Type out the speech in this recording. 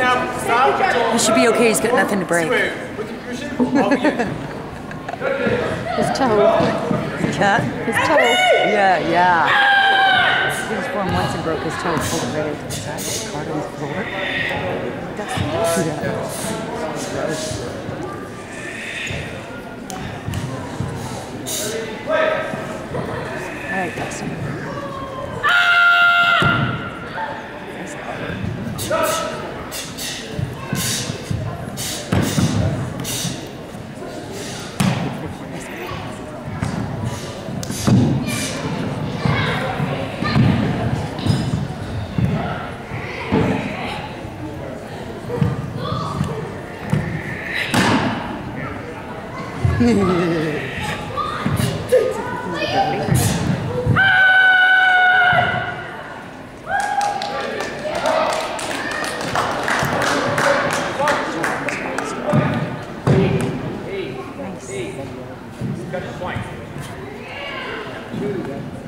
He should be okay. He's got nothing to break. His toe. Cat? His toe. Yeah, yeah. He was born once and broke his toe. Pulled it right into the side. Caught on the floor. Dustin, don't do that. Gross. All right, Dustin. Got zero.